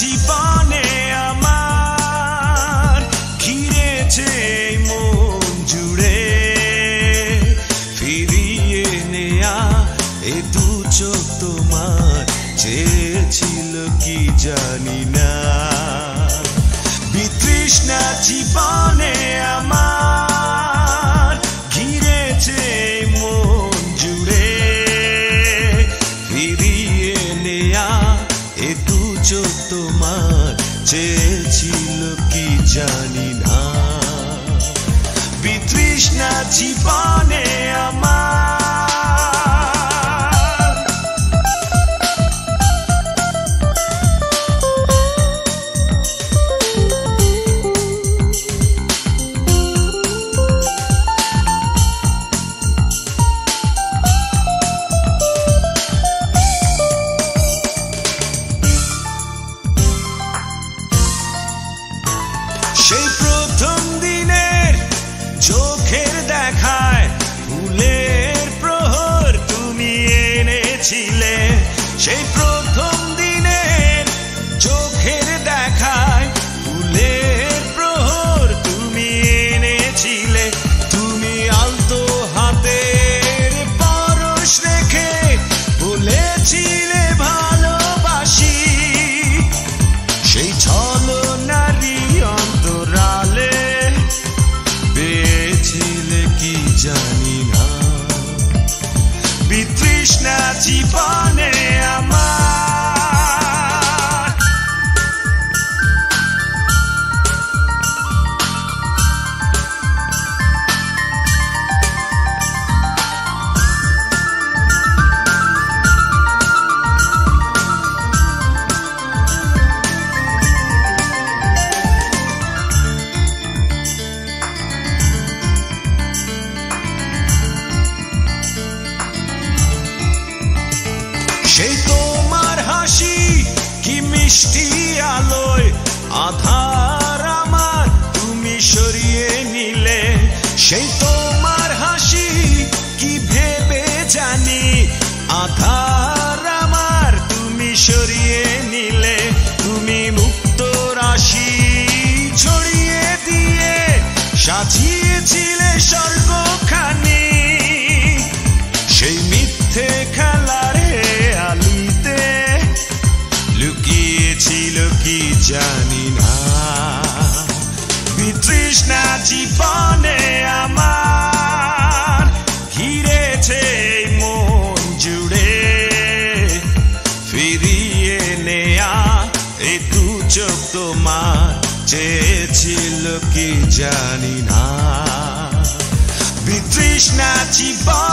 জীবনে আমার ঘিরেছে মন জুড়ে। ফিরিয়ে নেয়া এ দু চোখ তোমার, চেয়েছিল কি জানি না। বিতৃষ্ণা জীবনে আমার চেয়েছিল কি জানি না। বিতৃষ্ণা জীবনে এনেছিলে সেই প্রথম দিনের চোখের দেখায় ফুলের প্রহর তুমি এনেছিলে। তুমি আলতো হাতের পরশ রেখে বলেছিলে ভালোবাসি। সেই ছল নারী অন্তরালে পেয়েছিলে কি জানি না। বিতৃষ্ণা জীবনে আমার। মিষ্টি আলোয় আধার আমার, তুমি সরিয়ে নিলে। সেই তোমার হাসি কি ভেবে জানি? আধার আমার, তুমি সরিয়ে নিলে। তুমি মুক্ত রাশি ছড়িয়ে দিয়ে সাজিয়েছিলে জানি না বিতৃষ্ণা জীবনে আমার ঘিরেছে মন জুড়ে ফিরিয়ে নেয়া এই দু চোখ তোমার চেয়েছিল কি জানি না বিতৃষ্ণা জীবনে